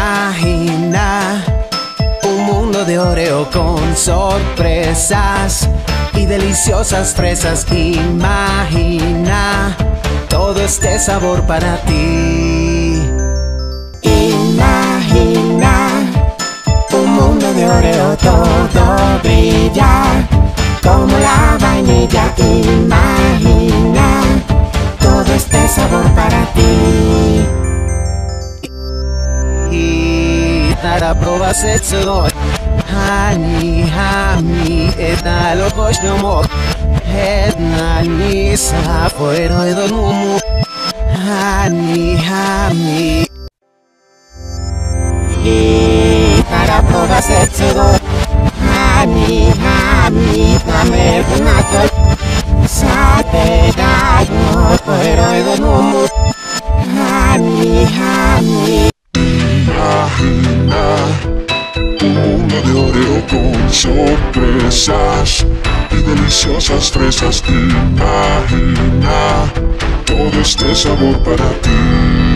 Imagina un mundo de Oreo con sorpresas y deliciosas fresas. Imagina todo este sabor para ti. Imagina un mundo de Oreo todo brilla como la vainilla. Imagina para provasecot Hani, hami, eta lokosh nomok Hedna nisa, foero edon mumu Hani, hami Para provasecot Hani, hami, tamer kunatot Sate, dai sorpresas y deliciosas fresas. Imagina todo este sabor para ti.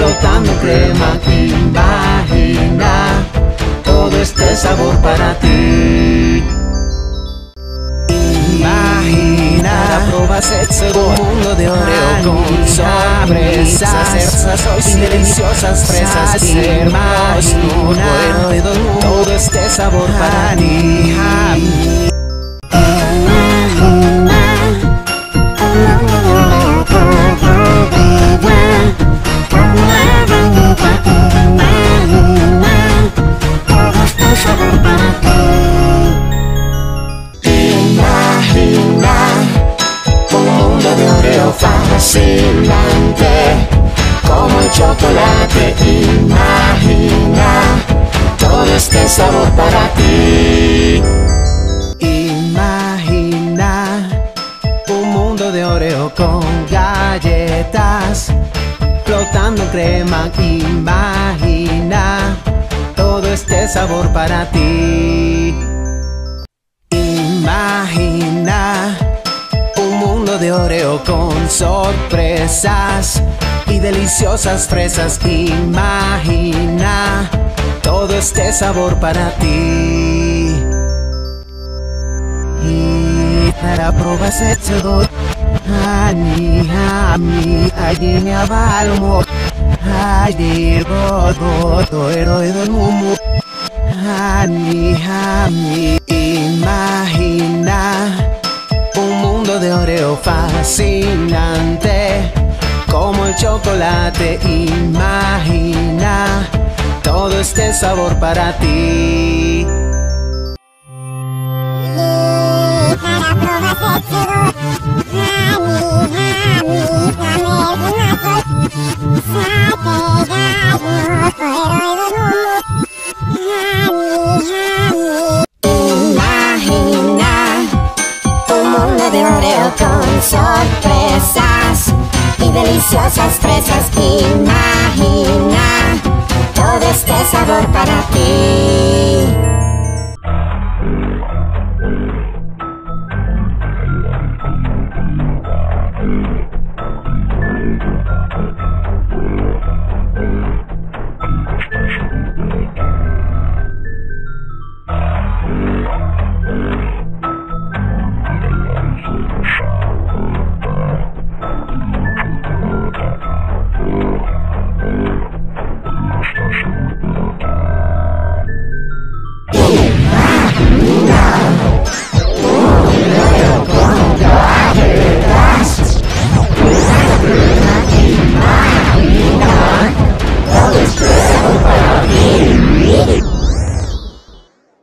Flotando crema. Imagina todo este sabor para ti. Imagina probas un mundo de Oreo con sorpresas y deliciosas fresas. Imagina todo este sabor para ti. Fascinante como el chocolate. Imagina todo este sabor para ti. Imagina un mundo de Oreo con galletas flotando crema. Imagina todo este sabor para ti. Con sorpresas y deliciosas fresas. Imagina todo este sabor para ti. Y para probar sexo Hani hami Ayini abalmo Hadir godo Toero edo mumu Hani hami Imagina de Oreo fascinante como el chocolate. Imagina todo este sabor para ti. Sorpresas y deliciosas fresas. Imagina todo este sabor para ti.